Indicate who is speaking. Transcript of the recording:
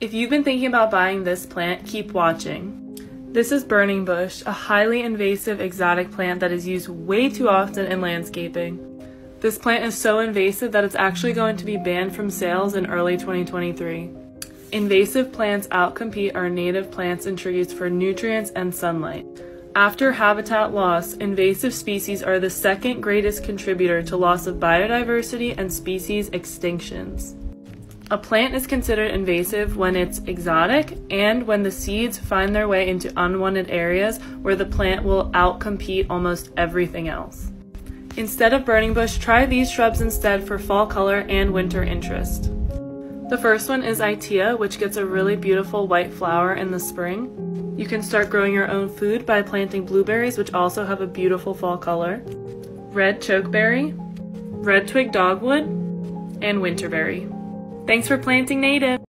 Speaker 1: If you've been thinking about buying this plant, keep watching. This is burning bush, a highly invasive exotic plant that is used way too often in landscaping. This plant is so invasive that it's actually going to be banned from sales in early 2023. Invasive plants outcompete our native plants and trees for nutrients and sunlight. After habitat loss, invasive species are the second greatest contributor to loss of biodiversity and species extinctions. A plant is considered invasive when it's exotic and when the seeds find their way into unwanted areas where the plant will outcompete almost everything else. Instead of burning bush, try these shrubs instead for fall color and winter interest. The first one is Itea, which gets a really beautiful white flower in the spring. You can start growing your own food by planting blueberries, which also have a beautiful fall color, red chokeberry, red twig dogwood, and winterberry. Thanks for planting native!